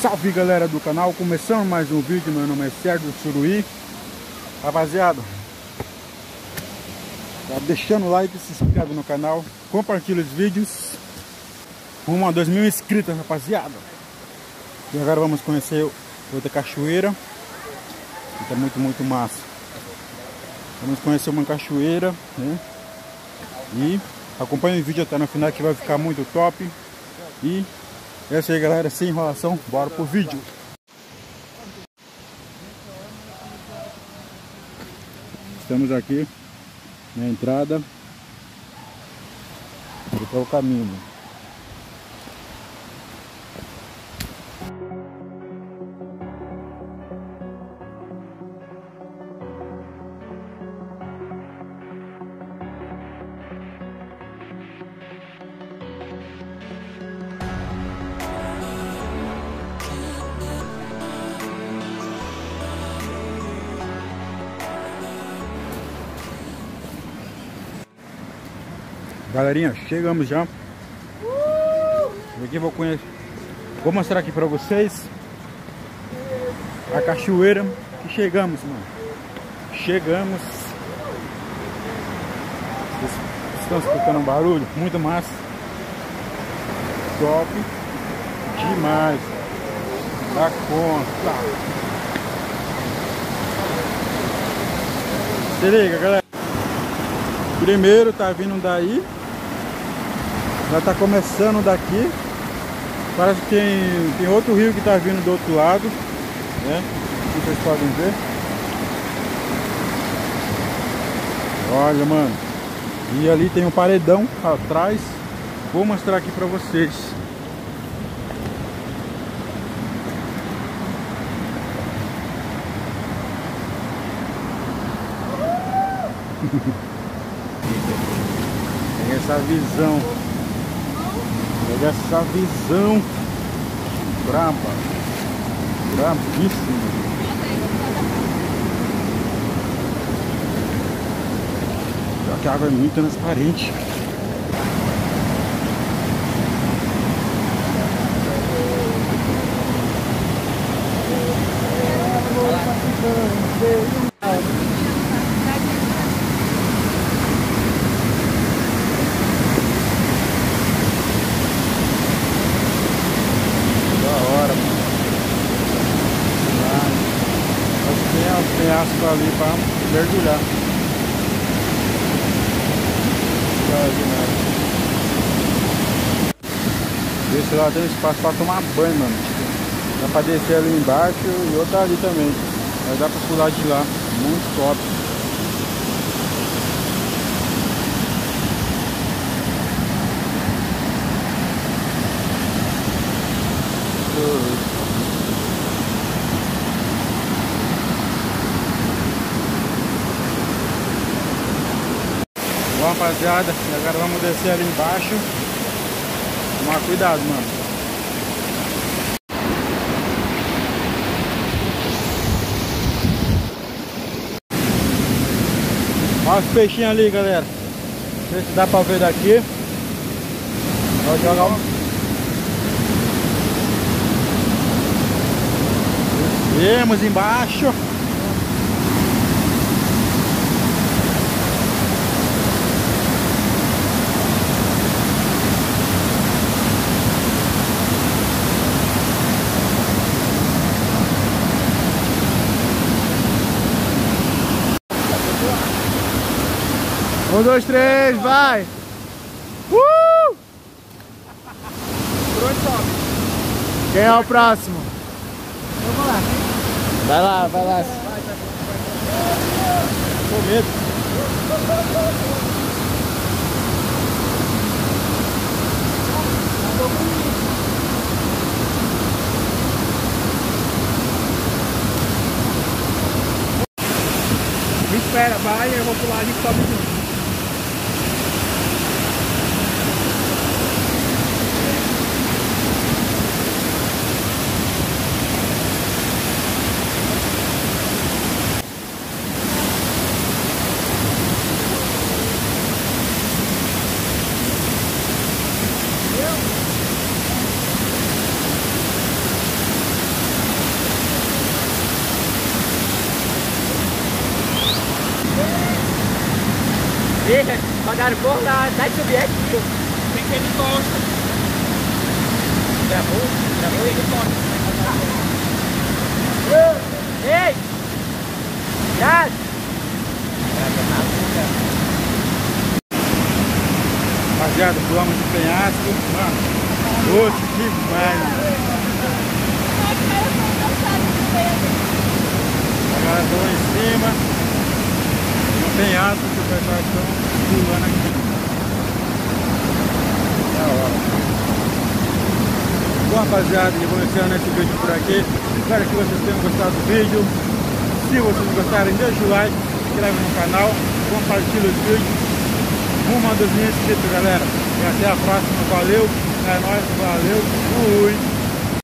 Salve galera do canal, começando mais um vídeo, meu nome é Sérgio Suruí. Rapaziada Tá deixando o like, se inscreve no canal Compartilha os vídeos. Rumo a 2 mil inscritos rapaziada. E agora vamos conhecer outra cachoeira Que tá muito, muito massa. Vamos conhecer uma cachoeira né? E acompanhe o vídeo até no final que vai ficar muito top. E é isso aí galera, sem enrolação, bora pro vídeo. Estamos aqui na entrada. Esse é o caminho. Galerinha, chegamos já. Aqui vou conhecer. Vou mostrar aqui pra vocês a cachoeira que chegamos, mano. Chegamos. Vocês estão escutando um barulho? Muito massa. Top. Demais. Da conta. Se liga, galera. Primeiro tá vindo daí já está começando daqui. Parece que tem, tem outro rio que está vindo do outro lado. Né? Como vocês podem ver. Olha, mano. E ali tem um paredão atrás. Vou mostrar aqui para vocês. tem essa visão Olha essa visão braba, brabíssima. Só que a água é muito transparente. Penhasco ali para mergulhar. Desse lado tem espaço para tomar banho, mano. Dá para descer ali embaixo e outra ali também. Mas dá para pular de lá. Muito top. Bom, rapaziada, agora vamos descer ali embaixo. Tomar cuidado, mano. Olha os peixinhos ali, galera. Não sei se dá pra ver daqui. Vou jogar um. Descemos embaixo. Um, dois, três, vai! Uh! Quem é o próximo? Eu vou lá. Vai lá, vai lá. Com medo. Me espera, vai, eu vou pular ali e sobe junto. Deixa, pagaram por lá, dá de subir aqui. Tem que ir de costa. Gravou? Gravou que ir de costa. Ei! Gás! Rapaziada, pulamos de penhasco. Mano, oxe, demais. A galera tá lá em cima. Penhasco que o pessoal estão pulando aqui. Da hora. Bom rapaziada, eu vou encerrando esse vídeo por aqui. Espero que vocês tenham gostado do vídeo. Se vocês gostarem, deixa o like, se inscreve no canal, compartilha os vídeos. Rumo a 2 mil galera. E até a próxima. Valeu. É nóis. Valeu. Fui.